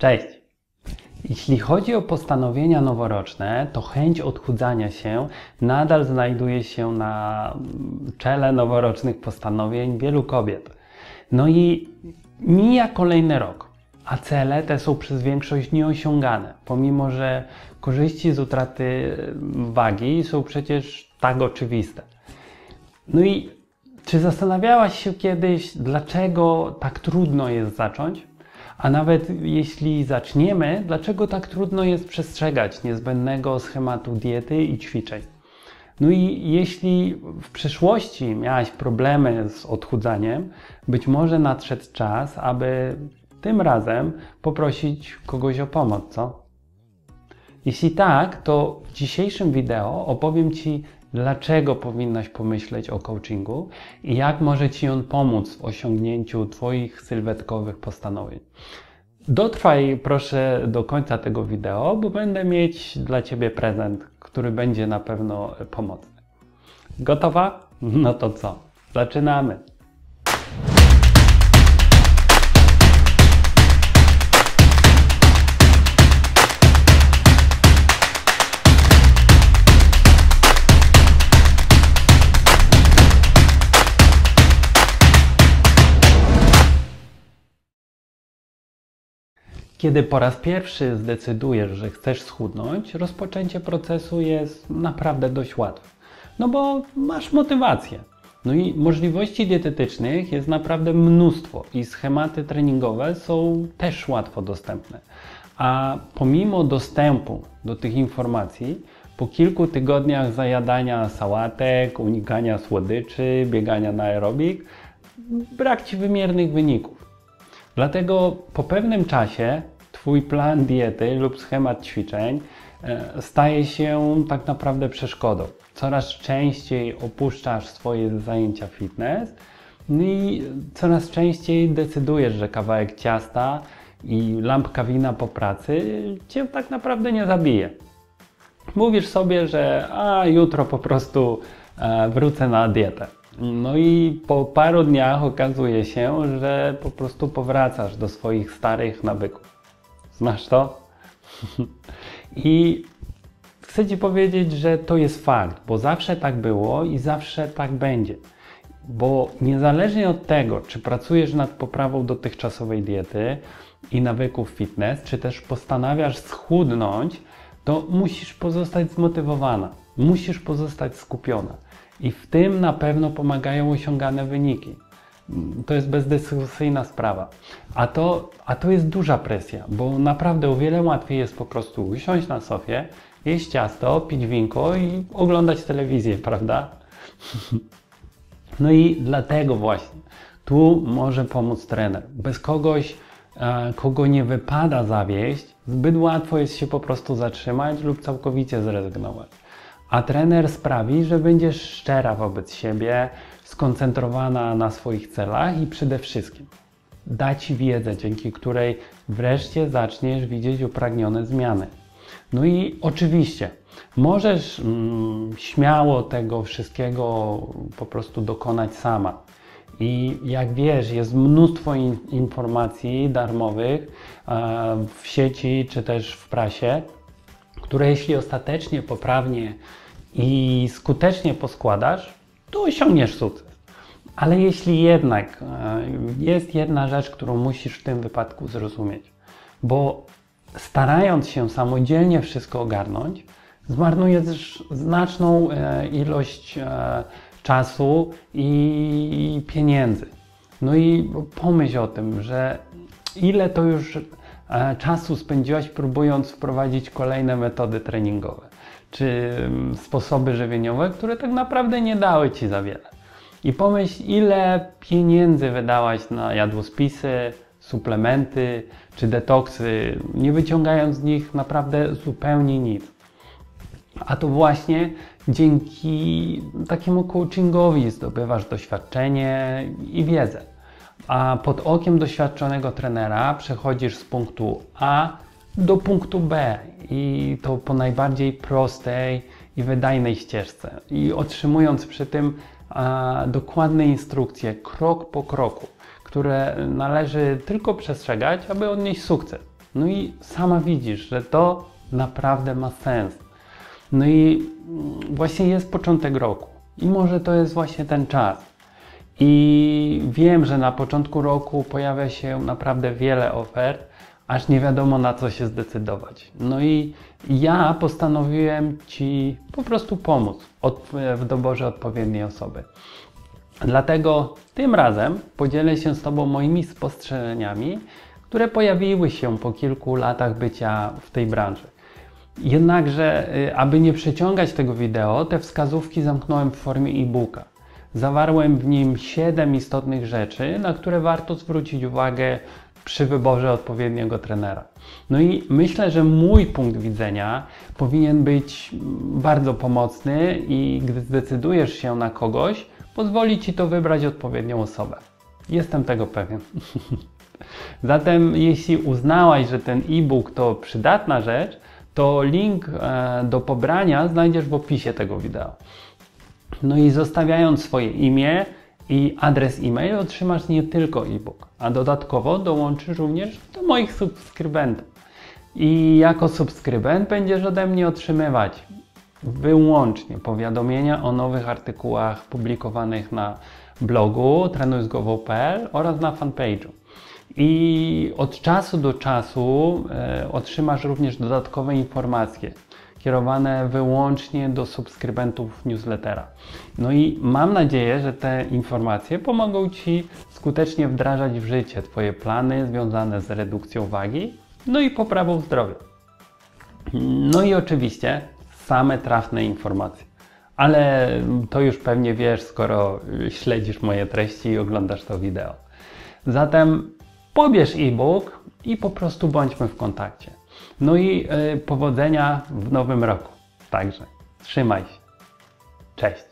Cześć! Jeśli chodzi o postanowienia noworoczne, to chęć odchudzania się nadal znajduje się na czele noworocznych postanowień wielu kobiet. No i mija kolejny rok, a cele te są przez większość nieosiągane, pomimo że korzyści z utraty wagi są przecież tak oczywiste. No i czy zastanawiałaś się kiedyś, dlaczego tak trudno jest zacząć? A nawet jeśli zaczniemy, dlaczego tak trudno jest przestrzegać niezbędnego schematu diety i ćwiczeń? No i jeśli w przeszłości miałaś problemy z odchudzaniem, być może nadszedł czas, aby tym razem poprosić kogoś o pomoc, co? Jeśli tak, to w dzisiejszym wideo opowiem Ci, dlaczego powinnaś pomyśleć o coachingu i jak może Ci on pomóc w osiągnięciu Twoich sylwetkowych postanowień. Dotrwaj proszę do końca tego wideo, bo będę mieć dla Ciebie prezent, który będzie na pewno pomocny. Gotowa? No to co? Zaczynamy! Kiedy po raz pierwszy zdecydujesz, że chcesz schudnąć, rozpoczęcie procesu jest naprawdę dość łatwe. No bo masz motywację. No i możliwości dietetycznych jest naprawdę mnóstwo i schematy treningowe są też łatwo dostępne. A pomimo dostępu do tych informacji, po kilku tygodniach zajadania sałatek, unikania słodyczy, biegania na aerobik, brak Ci wymiernych wyników. Dlatego po pewnym czasie Twój plan diety lub schemat ćwiczeń e, staje się tak naprawdę przeszkodą. Coraz częściej opuszczasz swoje zajęcia fitness no i coraz częściej decydujesz, że kawałek ciasta i lampka wina po pracy cię tak naprawdę nie zabije. Mówisz sobie, że a jutro po prostu e, wrócę na dietę. No i po paru dniach okazuje się, że po prostu powracasz do swoich starych nawyków. Znasz to? I chcę Ci powiedzieć, że to jest fakt, bo zawsze tak było i zawsze tak będzie. Bo niezależnie od tego, czy pracujesz nad poprawą dotychczasowej diety i nawyków fitness, czy też postanawiasz schudnąć, to musisz pozostać zmotywowana, musisz pozostać skupiona. I w tym na pewno pomagają osiągane wyniki. To jest bezdyskusyjna sprawa. A to, a to jest duża presja, bo naprawdę o wiele łatwiej jest po prostu usiąść na sofie, jeść ciasto, pić winko i oglądać telewizję, prawda? No i dlatego właśnie tu może pomóc trener. Bez kogoś, e, kogo nie wypada zawieść, zbyt łatwo jest się po prostu zatrzymać lub całkowicie zrezygnować. A trener sprawi, że będziesz szczera wobec siebie, skoncentrowana na swoich celach i przede wszystkim da Ci wiedzę, dzięki której wreszcie zaczniesz widzieć upragnione zmiany. No i oczywiście możesz mm, śmiało tego wszystkiego po prostu dokonać sama. I jak wiesz, jest mnóstwo in informacji darmowych e, w sieci czy też w prasie, które jeśli ostatecznie, poprawnie i skutecznie poskładasz, to osiągniesz sukces. Ale jeśli jednak e, jest jedna rzecz, którą musisz w tym wypadku zrozumieć, bo starając się samodzielnie wszystko ogarnąć, zmarnujesz znaczną e, ilość e, czasu i pieniędzy. No i pomyśl o tym, że ile to już czasu spędziłaś próbując wprowadzić kolejne metody treningowe czy mm, sposoby żywieniowe, które tak naprawdę nie dały ci za wiele. I pomyśl, ile pieniędzy wydałaś na jadłospisy, suplementy czy detoksy, nie wyciągając z nich naprawdę zupełnie nic. A to właśnie dzięki takiemu coachingowi zdobywasz doświadczenie i wiedzę. A pod okiem doświadczonego trenera przechodzisz z punktu A do punktu B i to po najbardziej prostej i wydajnej ścieżce. I otrzymując przy tym a, dokładne instrukcje, krok po kroku, które należy tylko przestrzegać, aby odnieść sukces. No i sama widzisz, że to naprawdę ma sens. No i mm, właśnie jest początek roku i może to jest właśnie ten czas. I wiem, że na początku roku pojawia się naprawdę wiele ofert, aż nie wiadomo na co się zdecydować. No i ja postanowiłem Ci po prostu pomóc w doborze odpowiedniej osoby. Dlatego tym razem podzielę się z Tobą moimi spostrzeżeniami, które pojawiły się po kilku latach bycia w tej branży. Jednakże, y, aby nie przeciągać tego wideo, te wskazówki zamknąłem w formie e-booka. Zawarłem w nim 7 istotnych rzeczy, na które warto zwrócić uwagę przy wyborze odpowiedniego trenera. No i myślę, że mój punkt widzenia powinien być bardzo pomocny i gdy zdecydujesz się na kogoś, pozwoli Ci to wybrać odpowiednią osobę. Jestem tego pewien. Zatem jeśli uznałaś, że ten e-book to przydatna rzecz, to link e, do pobrania znajdziesz w opisie tego wideo. No i zostawiając swoje imię i adres e-mail otrzymasz nie tylko e-book, a dodatkowo dołączysz również do moich subskrybentów. I jako subskrybent będziesz ode mnie otrzymywać wyłącznie powiadomienia o nowych artykułach publikowanych na blogu trenujzgłową.pl oraz na fanpage'u. I od czasu do czasu e, otrzymasz również dodatkowe informacje kierowane wyłącznie do subskrybentów newslettera. No i mam nadzieję, że te informacje pomogą Ci skutecznie wdrażać w życie Twoje plany związane z redukcją wagi, no i poprawą zdrowia. No i oczywiście same trafne informacje. Ale to już pewnie wiesz, skoro śledzisz moje treści i oglądasz to wideo. Zatem pobierz e-book i po prostu bądźmy w kontakcie. No i y, powodzenia w nowym roku. Także trzymaj się. Cześć.